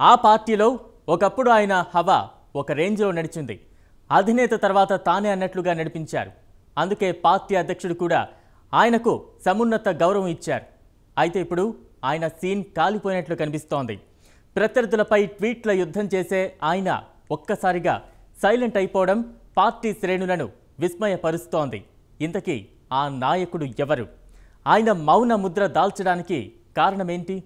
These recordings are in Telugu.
ఆ పార్టీలో ఒకప్పుడు ఆయన హవా ఒక రేంజ్లో నడిచింది. అధినేత తర్వాత తానే అన్నట్లుగా నడిపించారు. అందుకే పార్టీ అధ్యక్షుడు కూడా ఆయనకు సమున్నత గౌరవం ఇచ్చారు. అయితే ఇప్పుడు ఆయన సీన్ కాలిపోయినట్లు కనిపిస్తోంది. ప్రత్యర్థులపై ట్వీట్ల యుద్ధం చేసే ఆయన ఒక్కసారిగా సైలెంట్ అయిపోవడం పార్టీ శ్రేణులను విస్మయపరుస్తోంది. ఇంతకీ ఆ నాయకుడు ఎవరు? ఆయన మౌన ముద్ర దాల్చడానికి కారణమేంటి?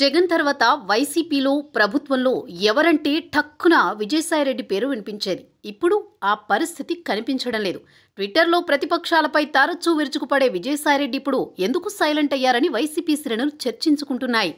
జగన్ తర్వాత వైసీపీలో ప్రభుత్వంలో ఎవరంటే ఠక్కున విజయసాయిరెడ్డి పేరు వినిపించేది. ఇప్పుడు ఆ పరిస్థితి కనిపించడం లేదు. ట్విట్టర్లో ప్రతిపక్షాలపై తరచూ విరుచుకుపడే విజయసాయిరెడ్డి ఇప్పుడు ఎందుకు సైలెంట్ అయ్యారని వైసీపీ శ్రేణులు చర్చించుకుంటున్నాయి.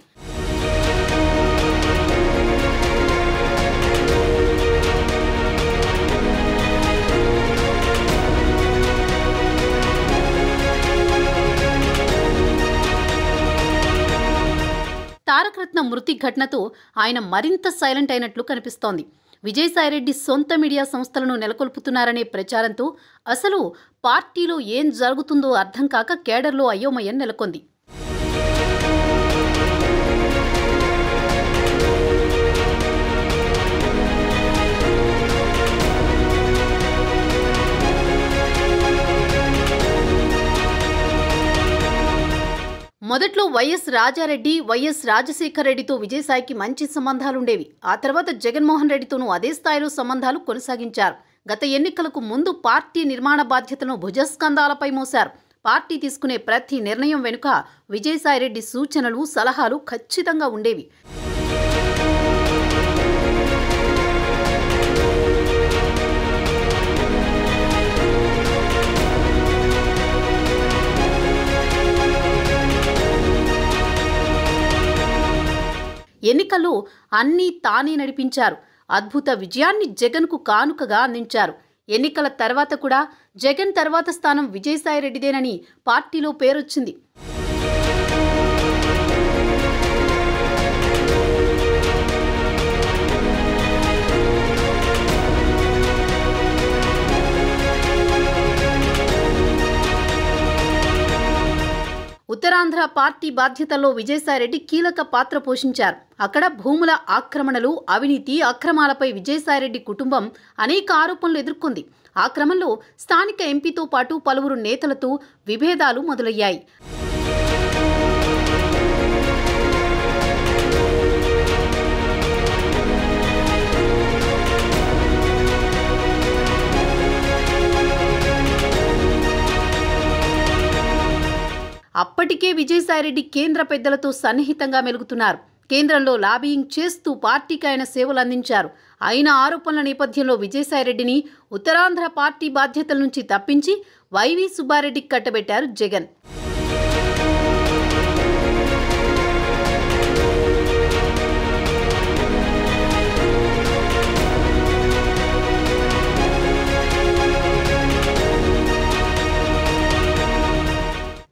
తారకరత్న మృతి ఘటనతో ఆయన మరింత సైలెంట్ అయినట్లు కనిపిస్తోంది. విజయసాయిరెడ్డి సొంత మీడియా సంస్థలను నెలకొల్పుతున్నారనే ప్రచారంతో అసలు పార్టీలో ఏం జరుగుతుందో అర్థం కాక కేడర్లో అయోమయం నెలకొంది. మొదట్లో వైఎస్ రాజారెడ్డి వైఎస్ రాజశేఖర రెడ్డితో విజయసాయికి మంచి సంబంధాలుండేవి. ఆ తర్వాత జగన్మోహన్ రెడ్డితోనూ అదే స్థాయిలో సంబంధాలు కొనసాగించారు. గత ఎన్నికలకు ముందు పార్టీ నిర్మాణ బాధ్యతను భుజస్కంధాలపై మోశారు. పార్టీ తీసుకునే ప్రతి నిర్ణయం వెనుక విజయసాయిరెడ్డి సూచనలు సలహాలు ఖచ్చితంగా ఉండేవి. ఎన్నికల్లో అన్నీ తానే నడిపించారు. అద్భుత విజయాన్ని జగన్కు కానుకగా అందించారు. ఎన్నికల తర్వాత కూడా జగన్ తర్వాత స్థానం విజయసాయిరెడ్డిదేనని పార్టీలో పేరొచ్చింది. పార్టీ బాధ్యతల్లో విజయసాయిరెడ్డి కీలక పాత్ర పోషించారు. అక్కడ భూముల ఆక్రమణలు అవినీతి అక్రమాలపై విజయసాయిరెడ్డి కుటుంబం అనేక ఆరోపణలు ఎదుర్కొంది. ఆ క్రమంలో స్థానిక ఎంపీతో పాటు పలువురు నేతలతో విభేదాలు మొదలయ్యాయి. ఇప్పటికే విజయసాయిరెడ్డి కేంద్ర పెద్దలతో సన్నిహితంగా మెలుగుతున్నారు. కేంద్రంలో లాబియింగ్ చేస్తూ పార్టీకి ఆయన సేవలు అందించారు అయిన ఆరోపణల నేపథ్యంలో విజయసాయిరెడ్డిని ఉత్తరాంధ్ర పార్టీ బాధ్యతల నుంచి తప్పించి వైవి సుబ్బారెడ్డికి కట్టబెట్టారు జగన్.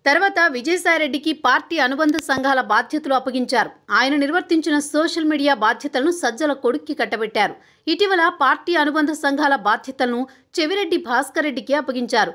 తర్వాత విజయసాయిరెడ్డికి పార్టీ అనుబంధ సంఘాల బాధ్యతలు అప్పగించారు. ఆయన నిర్వర్తించిన సోషల్ మీడియా బాధ్యతలను సజ్జల కొడుక్కి కట్టబెట్టారు. ఇటీవల పార్టీ అనుబంధ సంఘాల బాధ్యతలను చెవిరెడ్డి భాస్కర్ రెడ్డికి అప్పగించారు.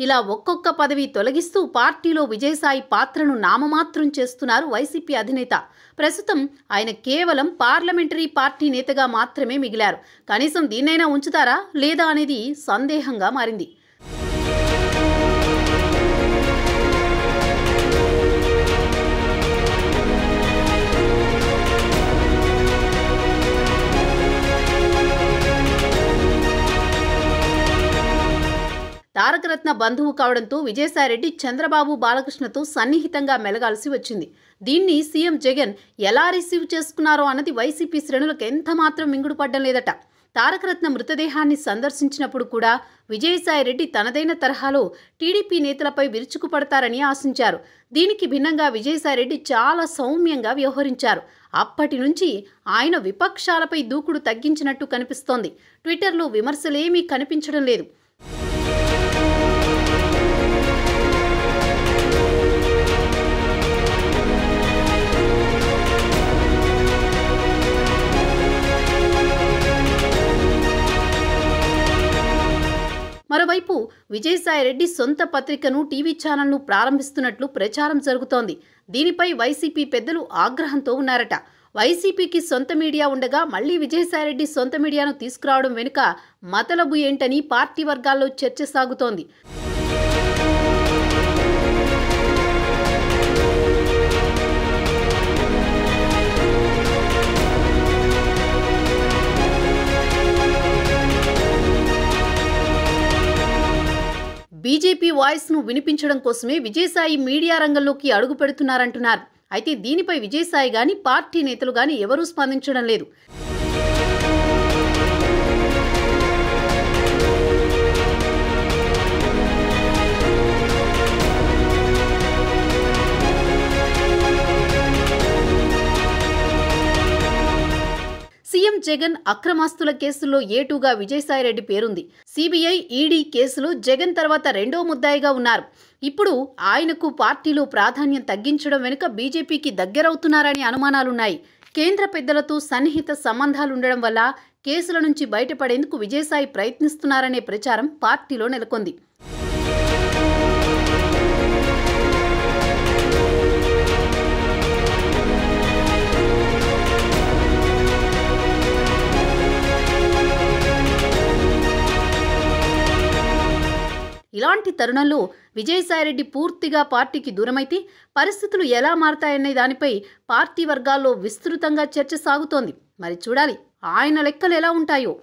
ఇలా ఒక్కొక్క పదవి తొలగిస్తూ పార్టీలో విజయసాయి పాత్రను నామమాత్రం చేస్తున్నారు వైసీపీ అధినేత. ప్రస్తుతం ఆయన కేవలం పార్లమెంటరీ పార్టీ నేతగా మాత్రమే మిగిలారు. కనీసం దీన్నైనా ఉంచుతారా లేదా అనేది సందేహంగా మారింది. తారకరత్న బంధువు కావడంతో విజయసాయిరెడ్డి చంద్రబాబు బాలకృష్ణతో సన్నిహితంగా మెలగాల్సి వచ్చింది. దీన్ని సీఎం జగన్ ఎలా రిసీవ్ చేసుకున్నారో అన్నది వైసీపీ శ్రేణులకు ఎంత మాత్రం లేదట. తారకరత్న మృతదేహాన్ని సందర్శించినప్పుడు కూడా విజయసాయిరెడ్డి తనదైన తరహాలో టీడీపీ నేతలపై విరుచుకుపడతారని ఆశించారు. దీనికి భిన్నంగా విజయసాయిరెడ్డి చాలా సౌమ్యంగా వ్యవహరించారు. అప్పటి నుంచి ఆయన విపక్షాలపై దూకుడు తగ్గించినట్టు కనిపిస్తోంది. ట్విట్టర్లో విమర్శలేమీ కనిపించడం లేదు. విజయసాయిరెడ్డి సొంత పత్రికను టీవీ ఛానల్ను ప్రారంభిస్తున్నట్లు ప్రచారం జరుగుతోంది. దీనిపై వైసీపీ పెద్దలు ఆగ్రహంతో ఉన్నారట. వైసీపీకి సొంత మీడియా ఉండగా మళ్ళీ విజయసాయిరెడ్డి సొంత మీడియాను తీసుకురావడం వెనుక మతలబు ఏంటని పార్టీ వర్గాల్లో చర్చ సాగుతోంది. వాయిస్ను వినిపించడం కోసమే విజయసాయి మీడియా రంగంలోకి అడుగు పెడుతున్నారంటున్నారు. అయితే దీనిపై విజయసాయి గాని పార్టీ నేతలు గాని ఎవరూ స్పందించడం లేదు. జగన్ అక్రమాస్తుల కేసుల్లో ఏటుగా విజయసాయిరెడ్డి పేరుంది. సిబిఐ ఈడీ కేసులో జగన్ తర్వాత రెండో ముద్దాయిగా ఉన్నారు. ఇప్పుడు ఆయనకు పార్టీలో ప్రాధాన్యం తగ్గించడం వెనుక బీజేపీకి దగ్గరవుతున్నారనే అనుమానాలున్నాయి. కేంద్ర పెద్దలతో సన్నిహిత సంబంధాలుండడం వల్ల కేసుల నుంచి బయటపడేందుకు విజయసాయి ప్రయత్నిస్తున్నారనే ప్రచారం పార్టీలో నెలకొంది. ఇలాంటి తరుణంలో విజయసాయిరెడ్డి పూర్తిగా పార్టీకి దూరమైతే పరిస్థితులు ఎలా మారతాయనే దానిపై పార్టీ వర్గాల్లో విస్తృతంగా చర్చ సాగుతోంది. మరి చూడాలి ఆయన లెక్కలు ఎలా ఉంటాయో.